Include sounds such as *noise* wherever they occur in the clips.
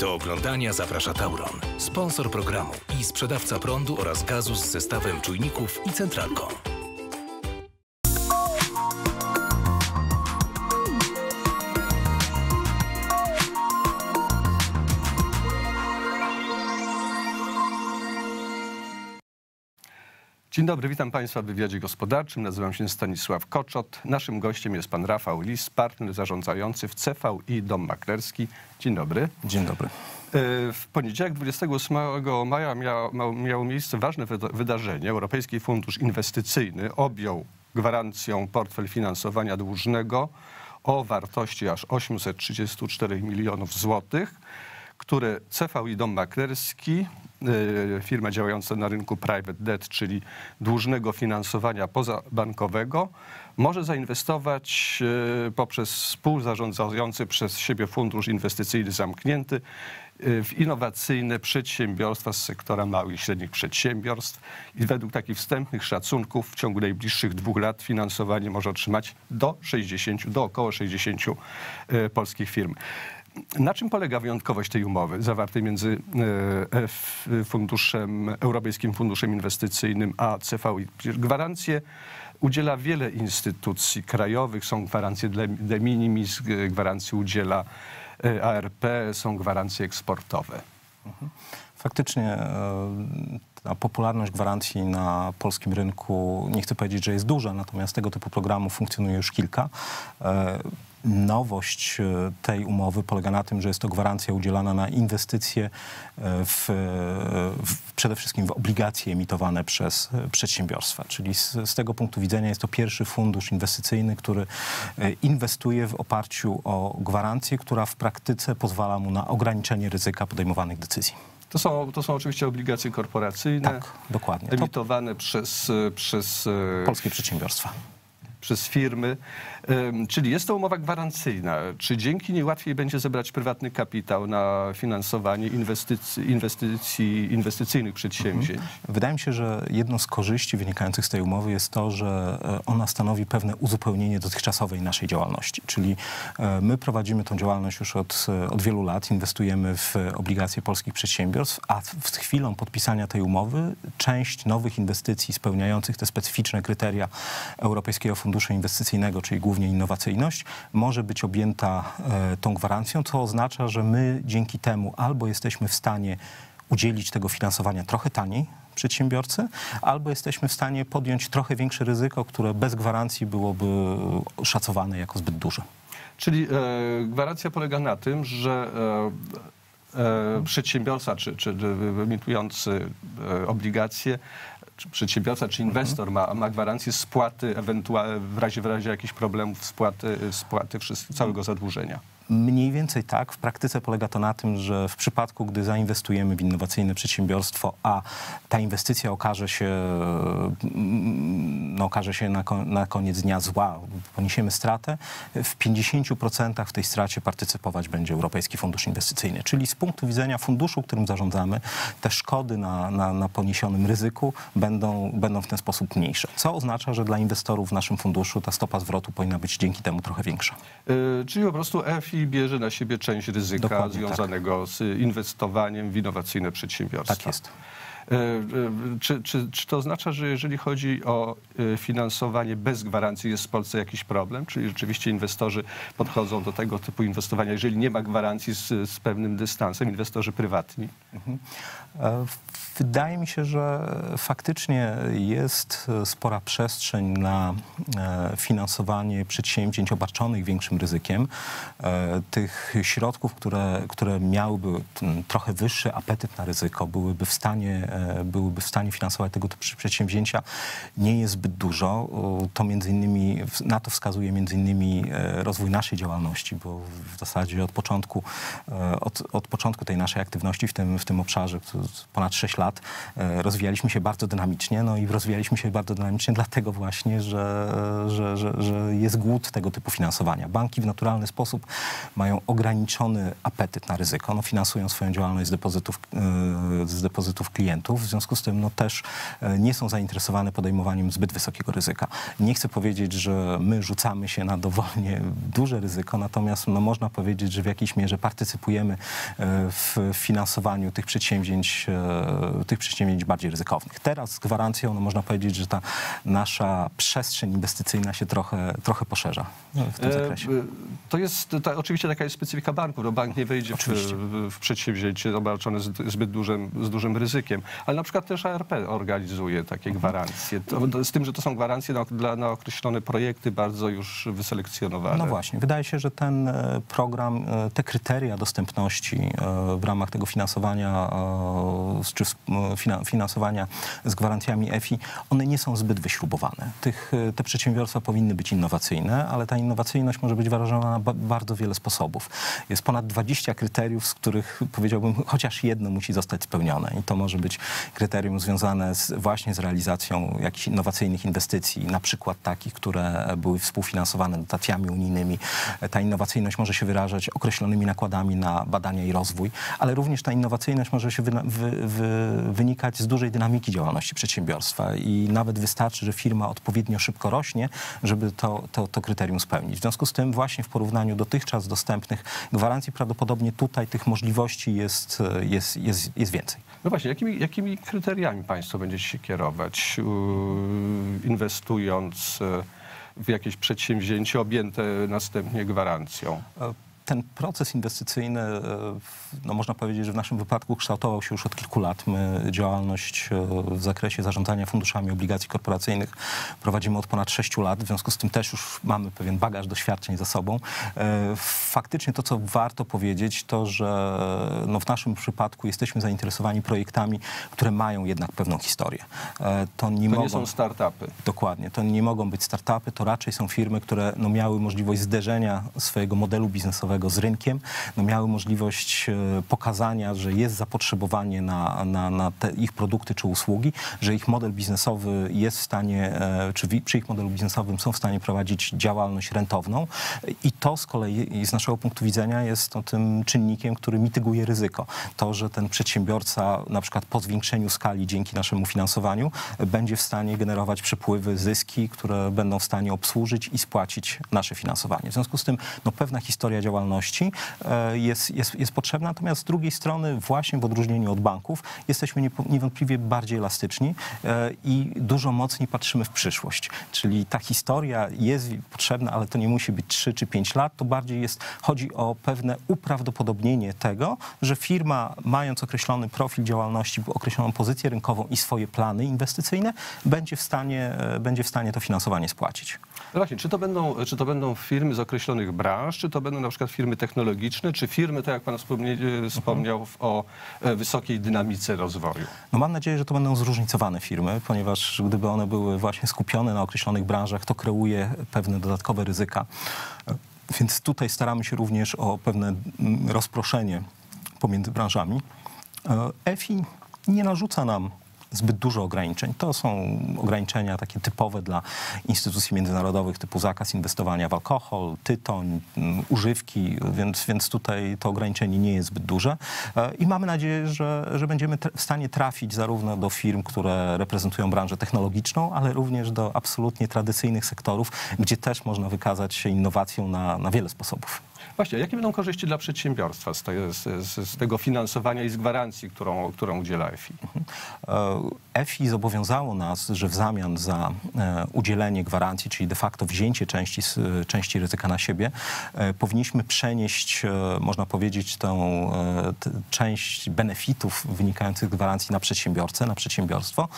Do oglądania zaprasza Tauron, sponsor programu i sprzedawca prądu oraz gazu z zestawem czujników i centralką. Dzień dobry, witam Państwa w wywiadzie gospodarczym. Nazywam się Stanisław Koczot. Naszym gościem jest pan Rafał Lis, partner zarządzający w CVI Dom Maklerski. Dzień dobry. Dzień dobry. E, W poniedziałek 28 maja miało, miało- miejsce ważne wyda- wydarzenie. Europejski Fundusz Inwestycyjny objął gwarancją portfel finansowania dłużnego o wartości aż 834 milionów złotych, które CVI Dom Maklerski, e, firma działająca na rynku private debt, czyli dłużnego finansowania pozabankowego, może zainwestować e, poprzez współzarządzający przez siebie fundusz inwestycyjny zamknięty e, w innowacyjne przedsiębiorstwa z sektora małych i średnich przedsiębiorstw i według takich wstępnych szacunków w ciągu najbliższych dwóch lat finansowanie może otrzymać do 60, do około 60 e, polskich firm. Na czym polega wyjątkowość tej umowy zawartej między e, funduszem, Europejskim Funduszem Inwestycyjnym a CVI? Gwarancje udziela wiele instytucji krajowych, są gwarancje de, minimis, gwarancje udziela e, ARP, są gwarancje eksportowe. Faktycznie e, ta popularność gwarancji na polskim rynku, nie chcę powiedzieć, że jest duża, natomiast tego typu programów funkcjonuje już kilka. E, Nowość e, tej umowy polega na tym, że jest to gwarancja udzielana na inwestycje e, w, w, przede wszystkim w obligacje emitowane przez e, przedsiębiorstwa. Czyli z, z tego punktu widzenia jest to pierwszy fundusz inwestycyjny, który e, inwestuje w oparciu o gwarancję, która w praktyce pozwala mu na ograniczenie ryzyka podejmowanych decyzji. To są, to są oczywiście obligacje korporacyjne, Tak, dokładnie. To emitowane przez, e, przez, e, polskie przedsiębiorstwa. Przez firmy. Czyli jest to umowa gwarancyjna. Czy dzięki niej łatwiej będzie zebrać prywatny kapitał na finansowanie inwestycji, inwestycji inwestycyjnych przedsięwzięć? Wydaje mi się, że jedną z korzyści wynikających z tej umowy jest to, że e, ona stanowi pewne uzupełnienie dotychczasowej naszej działalności. Czyli e, my prowadzimy tą działalność już od, e, od wielu lat, inwestujemy w obligacje polskich przedsiębiorstw, a z chwilą podpisania tej umowy część nowych inwestycji spełniających te specyficzne kryteria Europejskiego Funduszu Inwestycyjnego, czyli głównie innowacyjność, może być objęta e, tą gwarancją, co oznacza, że my dzięki temu albo jesteśmy w stanie udzielić tego finansowania trochę taniej przedsiębiorcy, albo jesteśmy w stanie podjąć trochę większe ryzyko, które bez gwarancji byłoby szacowane jako zbyt duże. Czyli e, gwarancja polega na tym, że e, e, przedsiębiorca czy, czy emitujący e, obligacje, czy przedsiębiorca czy inwestor ma, ma gwarancję spłaty ewentualnie w razie, w razie jakichś problemów spłaty, spłaty wszyst- całego zadłużenia. Mniej więcej tak. W praktyce polega to na tym, że w przypadku, gdy zainwestujemy w innowacyjne przedsiębiorstwo, a ta inwestycja okaże się, mm, no, okaże się na, na koniec dnia zła, poniesiemy stratę, w 50% w tej stracie partycypować będzie Europejski Fundusz Inwestycyjny. Czyli z punktu widzenia funduszu, którym zarządzamy, te szkody na, na, na poniesionym ryzyku będą, będą w ten sposób mniejsze. Co oznacza, że dla inwestorów w naszym funduszu ta stopa zwrotu powinna być dzięki temu trochę większa. E, Czyli po prostu EFI bierze na siebie część ryzyka Dokładnie tak. związanego z inwestowaniem w innowacyjne przedsiębiorstwa. Tak jest. E, e, Czy, czy, czy to oznacza, że jeżeli chodzi o e, finansowanie bez gwarancji, jest w Polsce jakiś problem? Czyli rzeczywiście inwestorzy podchodzą do tego typu inwestowania, jeżeli nie ma gwarancji z, z pewnym dystansem, inwestorzy prywatni? E, Wydaje mi się, że faktycznie jest e, spora przestrzeń na e, finansowanie przedsięwzięć obarczonych większym ryzykiem. Tych środków, które, które miałyby trochę wyższy apetyt na ryzyko, byłyby w stanie, byłyby w stanie finansować tego typu przedsięwzięcia, nie jest zbyt dużo. To między innymi, na to wskazuje między innymi rozwój naszej działalności, bo w zasadzie od początku, od, od początku tej naszej aktywności w tym, w tym obszarze, ponad 6 lat, e, rozwijaliśmy się bardzo dynamicznie. No i rozwijaliśmy się bardzo dynamicznie dlatego właśnie, że, że, że, że jest głód tego typu finansowania. Banki w naturalny sposób mają ograniczony apetyt na ryzyko. No, finansują swoją działalność z depozytów, e, z depozytów klientów. w związku z tym no, też nie są zainteresowane podejmowaniem zbyt wysokiego ryzyka. Nie chcę powiedzieć, że my rzucamy się na dowolnie duże ryzyko, natomiast no, można powiedzieć, że w jakiejś mierze partycypujemy w finansowaniu tych przedsięwzięć, tych przedsięwzięć bardziej ryzykownych. Teraz z gwarancją no, można powiedzieć, że ta nasza przestrzeń inwestycyjna się trochę, trochę poszerza w tym zakresie. To jest, ta, oczywiście taka jest specyfika banku, no bank nie wejdzie w, w, w, przedsięwzięcie obarczone z, zbyt dużym, z dużym ryzykiem, ale na przykład też ARP organizuje takie mhm. gwarancje, to, z tym, że to są gwarancje na, dla, na określone projekty bardzo już wyselekcjonowane. No właśnie, wydaje się, że ten e, program, e, te kryteria dostępności e, w ramach tego finansowania, czy finansowania z gwarancjami EFI, one nie są zbyt wyśrubowane. Tych, te przedsiębiorstwa powinny być innowacyjne, ale ta innowacyjność może być wyrażona bardzo wiele sposobów. Jest ponad 20 kryteriów, z których powiedziałbym, chociaż jedno musi zostać spełnione. I to może być kryterium związane z, właśnie z realizacją jakichś innowacyjnych inwestycji, na przykład takich, które były współfinansowane dotacjami unijnymi. Ta innowacyjność może się wyrażać określonymi nakładami na badania i rozwój, ale również ta innowacyjność może się wy, wy, wy, wynikać z dużej dynamiki działalności przedsiębiorstwa i nawet wystarczy, że firma odpowiednio szybko rośnie, żeby to, to, to kryterium spełnić. W związku z tym właśnie w porównaniu dotychczas dostępnych gwarancji prawdopodobnie tutaj tych możliwości jest, jest, jest, jest więcej. No właśnie, jakimi, jakimi kryteriami Państwo będziecie się kierować, inwestując w jakieś przedsięwzięcie objęte następnie gwarancją? Ten proces inwestycyjny, e, no można powiedzieć, że w naszym wypadku kształtował się już od kilku lat. My działalność e, w zakresie zarządzania funduszami obligacji korporacyjnych prowadzimy od ponad sześciu lat, w związku z tym też już mamy pewien bagaż doświadczeń za sobą. E, faktycznie to, co warto powiedzieć, to, że no w naszym przypadku jesteśmy zainteresowani projektami, które mają jednak pewną historię. To nie, to mogą, nie są startupy. Dokładnie. To nie mogą być startupy, to raczej są firmy, które no miały możliwość zderzenia swojego modelu biznesowego z rynkiem, no miały możliwość e, pokazania, że jest zapotrzebowanie na, na, na ich produkty czy usługi, że ich model biznesowy jest w stanie, e, czy przy ich modelu biznesowym są w stanie prowadzić działalność rentowną i to z kolei z naszego punktu widzenia jest to tym czynnikiem, który mityguje ryzyko. To, że ten przedsiębiorca na przykład po zwiększeniu skali dzięki naszemu finansowaniu będzie w stanie generować przepływy, zyski, które będą w stanie obsłużyć i spłacić nasze finansowanie. W związku z tym no, pewna historia działalności działalności e, jest, jest, jest potrzebna, natomiast z drugiej strony właśnie w odróżnieniu od banków jesteśmy niewątpliwie bardziej elastyczni e, i dużo mocniej patrzymy w przyszłość. Czyli ta historia jest potrzebna, ale to nie musi być 3 czy 5 lat, to bardziej jest, chodzi o pewne uprawdopodobnienie tego, że firma mając określony profil działalności, określoną pozycję rynkową i swoje plany inwestycyjne, będzie w stanie, e, będzie w stanie to finansowanie spłacić. No właśnie, czy to, będą, czy to będą firmy z określonych branż, czy to będą na przykład firmy technologiczne, czy firmy, tak jak pan e, wspomniał, o e, wysokiej dynamice rozwoju? No mam nadzieję, że to będą zróżnicowane firmy, ponieważ gdyby one były właśnie skupione na określonych branżach, to kreuje pewne dodatkowe ryzyka. Więc tutaj staramy się również o pewne rozproszenie pomiędzy branżami. E, EFI nie narzuca nam zbyt dużo ograniczeń. To są ograniczenia takie typowe dla instytucji międzynarodowych typu zakaz inwestowania w alkohol, tytoń, mm, używki, więc, więc tutaj to ograniczenie nie jest zbyt duże. E, I mamy nadzieję, że, że będziemy w stanie trafić zarówno do firm, które reprezentują branżę technologiczną, ale również do absolutnie tradycyjnych sektorów, gdzie też można wykazać się innowacją na, na wiele sposobów. Właśnie, jakie będą korzyści dla przedsiębiorstwa z, te, z, z, tego finansowania i z gwarancji, którą, którą udziela EFI? Mhm. E, EFI zobowiązało nas, że w zamian za e, udzielenie gwarancji, czyli de facto wzięcie części, części ryzyka na siebie, e, powinniśmy przenieść, można powiedzieć, tą część benefitów wynikających z gwarancji na przedsiębiorcę, na przedsiębiorstwo,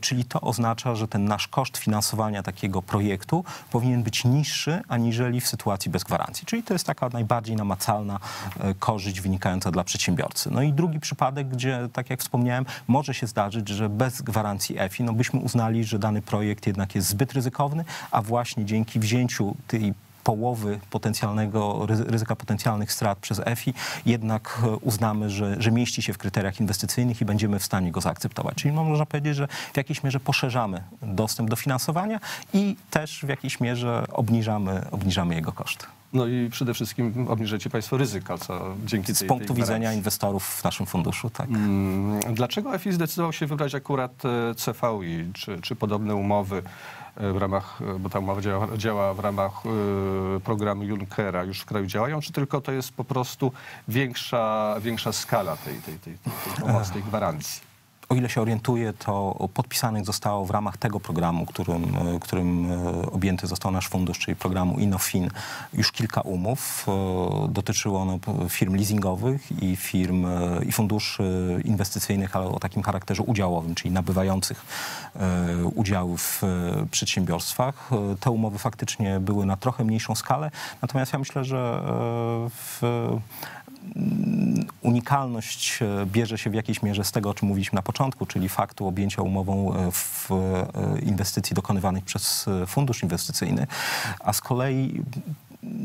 czyli to oznacza, że ten nasz koszt finansowania takiego projektu powinien być niższy, aniżeli w sytuacji bez gwarancji. Czyli to jest taka najbardziej namacalna e, korzyść wynikająca dla przedsiębiorcy. No i drugi przypadek, gdzie, tak jak wspomniałem, może się zdarzyć, że bez gwarancji EFI, no byśmy uznali, że dany projekt jednak jest zbyt ryzykowny, a właśnie dzięki wzięciu tej połowy potencjalnego, ryzyka potencjalnych strat przez EFI, jednak e, uznamy, że, że mieści się w kryteriach inwestycyjnych i będziemy w stanie go zaakceptować. Czyli można powiedzieć, że w jakiejś mierze poszerzamy dostęp do finansowania i też w jakiejś mierze obniżamy, obniżamy jego koszty. No i przede wszystkim obniżycie Państwo ryzyko, co dzięki tej Z tej punktu gwarancji. widzenia inwestorów w naszym funduszu, tak. Mm, Dlaczego FI zdecydował się wybrać akurat e, CVI? Czy, czy podobne umowy e, w ramach, e, bo ta umowa działa, działa w ramach programu Junckera, już w kraju działają, czy tylko to jest po prostu większa, większa skala tej, tej, tej, tej, tej pomocy, tej gwarancji? O ile się orientuję, to podpisanych zostało w ramach tego programu, którym, e, którym e, objęty został nasz fundusz, czyli programu Innofin, już kilka umów. E, Dotyczyło ono firm leasingowych i firm i funduszy inwestycyjnych, ale o takim charakterze udziałowym, czyli nabywających udziały w przedsiębiorstwach. Te umowy faktycznie były na trochę mniejszą skalę, natomiast ja myślę, że w unikalność e, bierze się w jakiejś mierze z tego, o czym mówiliśmy na początku, czyli faktu objęcia umową e, w e, inwestycji dokonywanych przez fundusz inwestycyjny, a z kolei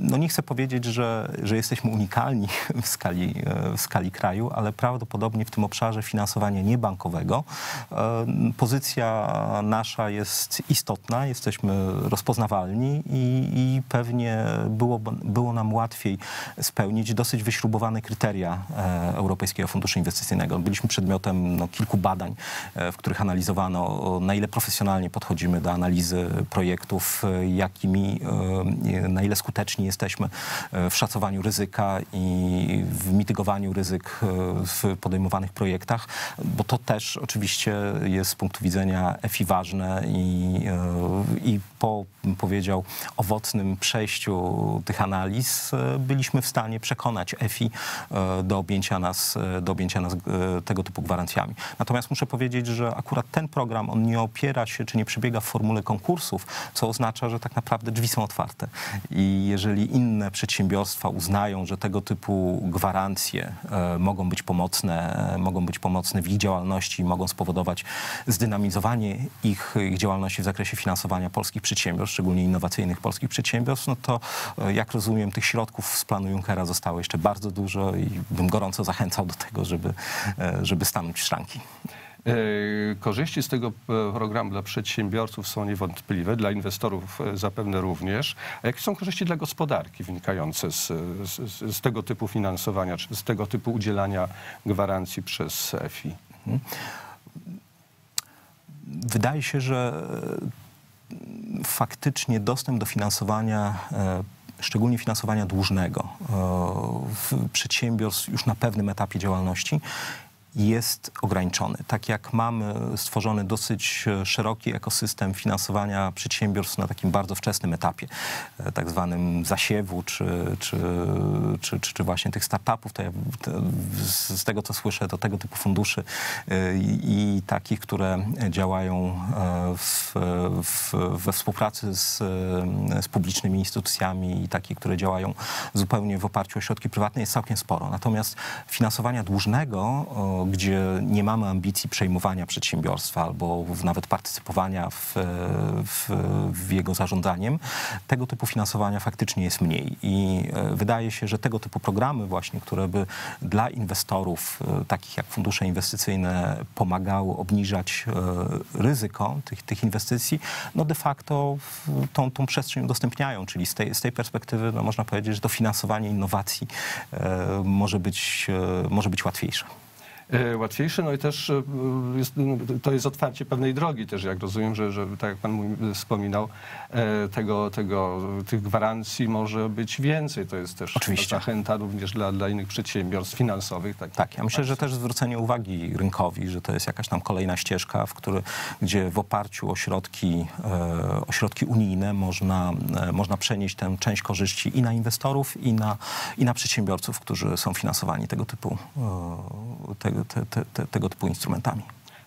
no nie chcę powiedzieć, że, że jesteśmy unikalni *laughs* w skali, e, w skali kraju, ale prawdopodobnie w tym obszarze finansowania niebankowego e, pozycja nasza jest istotna, jesteśmy rozpoznawalni i, i pewnie było, było nam łatwiej spełnić dosyć wyśrubowane kryteria e, Europejskiego Funduszu Inwestycyjnego. Byliśmy przedmiotem no, kilku badań, w których analizowano, na ile profesjonalnie podchodzimy do analizy projektów, jakimi, na ile skuteczni jesteśmy e, w szacowaniu ryzyka i w mitygowaniu ryzyk e, w podejmowanych projektach, bo to też oczywiście jest z punktu widzenia EFI ważne i, e, i po, powiedział, owocnym przejściu tych analiz byliśmy w stanie przekonać EFI do objęcia nas, do objęcia nas tego typu gwarancjami. Natomiast muszę powiedzieć, że akurat ten program, on nie opiera się, czy nie przebiega w formule konkursów, co oznacza, że tak naprawdę drzwi są otwarte. I jeżeli inne przedsiębiorstwa uznają, że tego typu gwarancje e, mogą być pomocne, e, mogą być pomocne w ich działalności mogą spowodować zdynamizowanie ich, ich działalności w zakresie finansowania polskich przedsiębiorstw, szczególnie innowacyjnych polskich przedsiębiorstw, no to e, jak rozumiem, tych środków z planu Junckera zostało jeszcze bardzo dużo i bym gorąco zachęcał do tego, żeby, żeby stanąć w szranki. E, Korzyści z tego e, programu dla przedsiębiorców są niewątpliwe, dla inwestorów e, zapewne również. A jakie są korzyści dla gospodarki wynikające z, z, z tego typu finansowania, czy z tego typu udzielania gwarancji przez EFI? Wydaje się, że faktycznie dostęp do finansowania, szczególnie finansowania dłużnego przedsiębiorstw już na pewnym etapie działalności jest ograniczony. Tak jak mamy stworzony dosyć szeroki ekosystem finansowania przedsiębiorstw na takim bardzo wczesnym etapie, e, tak zwanym zasiewu, czy, czy, czy, czy, właśnie tych startupów, to ja, z, tego co słyszę, to tego typu funduszy e, i, takich, które działają e, w, w, we współpracy z, z publicznymi instytucjami i takich, które działają zupełnie w oparciu o środki prywatne jest całkiem sporo. Natomiast finansowania dłużnego, gdzie nie mamy ambicji przejmowania przedsiębiorstwa albo nawet partycypowania w, w, w jego zarządzaniem, tego typu finansowania faktycznie jest mniej. I e, wydaje się, że tego typu programy właśnie, które by dla inwestorów, e, takich jak fundusze inwestycyjne, pomagały obniżać e, ryzyko tych, tych inwestycji, no de facto tą, tą przestrzeń udostępniają. Czyli z tej, z tej perspektywy no można powiedzieć, że dofinansowanie innowacji e, może, być, e, może być łatwiejsze. E, Łatwiejsze, no i też e, jest, no, to jest otwarcie pewnej drogi też, jak rozumiem, że, że tak jak pan wspominał, e, tego, tego, tych gwarancji może być więcej. To jest też Oczywiście. zachęta również dla, dla innych przedsiębiorstw finansowych. takich Tak, ja jak myślę, że też zwrócenie uwagi rynkowi, że to jest jakaś tam kolejna ścieżka, w który, gdzie w oparciu o środki, e, o środki unijne można, e, można przenieść tę część korzyści i na inwestorów, i na, i na przedsiębiorców, którzy są finansowani tego typu, e, te, te, te, te, tego typu instrumentami.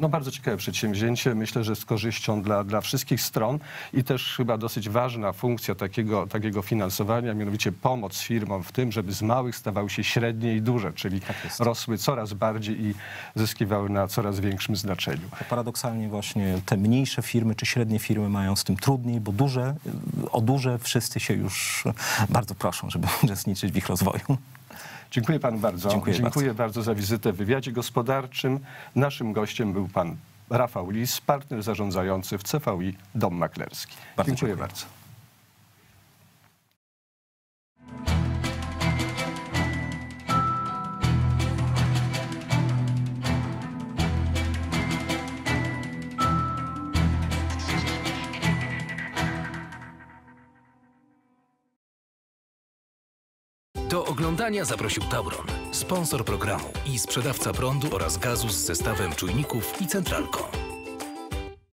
No bardzo ciekawe przedsięwzięcie. Myślę, że z korzyścią dla, dla wszystkich stron i też chyba dosyć ważna funkcja takiego, takiego finansowania, mianowicie pomoc firmom w tym, żeby z małych stawały się średnie i duże, czyli jest. rosły coraz bardziej i zyskiwały na coraz większym znaczeniu. Paradoksalnie właśnie te mniejsze firmy czy średnie firmy mają z tym trudniej, bo duże, o duże wszyscy się już bardzo proszą, żeby *laughs* uczestniczyć w ich rozwoju. Dziękuję panu bardzo. Dziękuję Dziękuję bardzo za wizytę w wywiadzie gospodarczym. Naszym gościem był pan Rafał Lis, partner zarządzający w CVI Dom Maklerski. Bardzo dziękuję dziękuję. bardzo. Do oglądania zaprosił Tauron, sponsor programu i sprzedawca prądu oraz gazu z zestawem czujników i centralką.